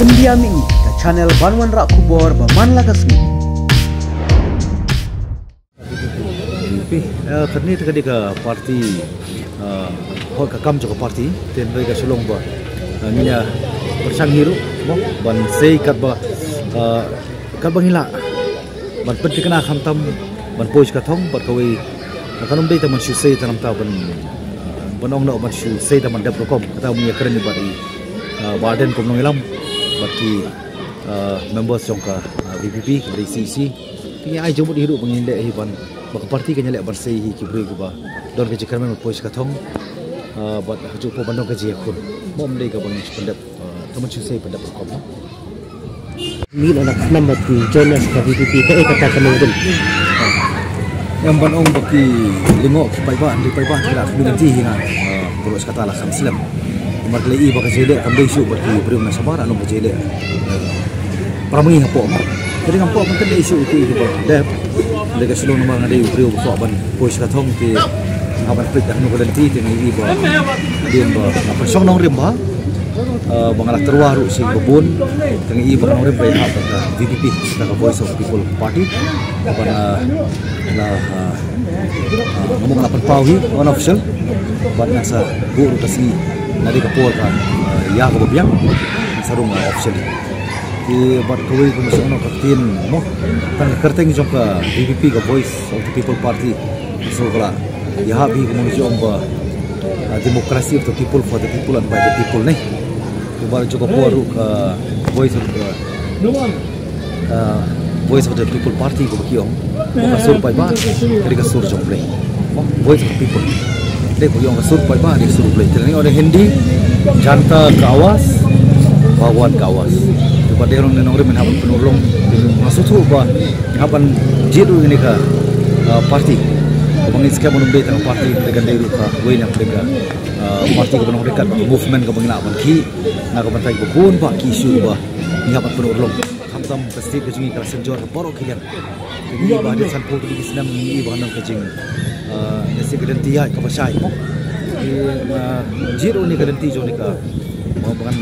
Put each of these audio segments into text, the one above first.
India Mingi ke channel Banwan Rak Kubor Baman Lagasmi. Tapi uh, kerni tadi ke parti hot ke kam juga parti ten mereka sulung ba uh, niya persang hiru ban sei kat ba kat bang hila ban penti kena khantam ban pois ka thong ban kawi kanum dei taman shu sei tanam ta ban ban ong no ban shu sei taman dap kom kata mu ya kerni ba di warden nong baki uh, members jong ka uh, VPP dari CC Pi ai jomut hiru bangin le hi ban bak parti kan le bersei hi ki bri ba don ke jikar men pois ka thong uh, bat haju po bandong ka ji khun mom dei ka bang pendap taman chu sei pendap kom Min anak nama tu Jonas ka VPP ka e kata kanong dun. yang ban ong baki lingo ki pai ba di pai ba kira community hi na pulos kata la sam silam mar le i ba ka jele kam dei su baki bri na sabara no ba jele pramai hapo ma jadi ngam po kan dei su ki ki ba dep. Le ka sulong ma ngadei bri ko ban pois ka thong ti aban prit dah no ko dan ti ngi ba diem ba apa song nong rim ba mga terwaru si Bubun kang i bang rin bay hapa ka VPP ka Voice of People Party. Apa na na ngomong na pagpawi on official. Ba na sa guru kasi nari ka po ka ya ko biyang sa room official di bat kawai ko masuk no kapten? Mo tang kerteng jong ka VPP ka Voice of the People Party. So kala ya habi ko mo jong ba demokrasi of the people for the people and by the people nih baru juga poru ke voice of the uh, voice of the people party ko kiyo ka sur pai ba. kari ka sur play voice of the people de ko yung ka sur pai ba de sur play tani ore hindi janta ka awas bawan ka awas. To ba derong ne nongre men hapan penulung masuk tu ba hapan jiru ini ka uh, party Bangis kaya menung day tang party dengan day ruka way yang mereka party ke menung dekat. Movement ke bangina ban ki na ke bantai bukun ba ki isu ba ni hapat penuh urlong ham tam pasti ke jungi kala senjor borok kian ini ba dia san photo di senam ni ba nang ke jing nasi ke denti ya pasai mo jiro ni ke denti jo ni ka mau bangan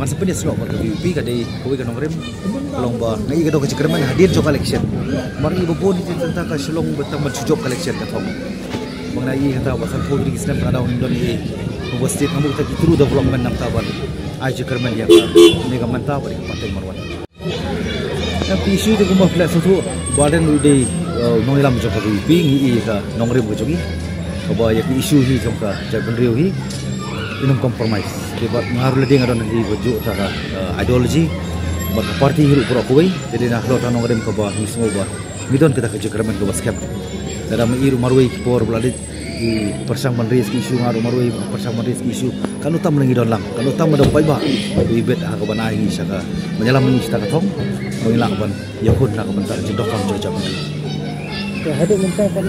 Wan sepenuhnya slot pada VP kadai kowe kanong rem long ba ngai ka do ka cikerman hadir jo collection. Mari ibu pun itu tentang ka shlong betang mencucuk collection ka thong bang nai kata pasal pun di snap ada on don ni ko state namu ta through development nam taban ai cikerman ya ka ni ka manta bari ka patai marwan yang isu tu kuma flat susu badan udah nong ilam jo ka VP ngi ka nong rem ko jogi ba ya isu hi jong ka jagan riu hi inum compromise. Kibat ngaruh lagi ngaruh nanti baju taka ideologi bat parti hirup pura kuai jadi nak lo tanong rem ke bawah semua bah midon kita kerja keremen ke basket dalam iru marwai kipor beladit di persang menris isu ngaruh marwai persang menris isu. Kan utam lagi don lang kan utam ada pai bah ibet aku banai ini saka menyelam ini saka thong mengilang ban yakun nak bentar jedok kam jauh jauh Ka hadu mentah kan